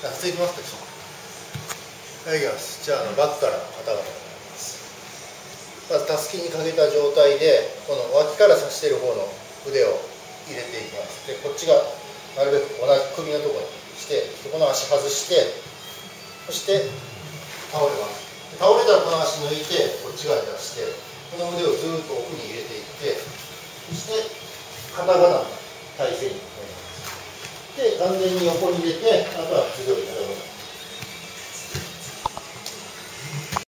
じゃあ普通いきますかはいきますじゃあのバックから。肩がまずたすきにかけた状態でこの脇から刺している方の腕を入れていきます。でこっちがなるべく同じ首のところにしてこの足外してそして倒れます。倒れたらこの足抜いてこっち側に出してこの腕をずっと奥に入れていってそして肩がな体勢になります。で完全に横に入れてあとは強い体を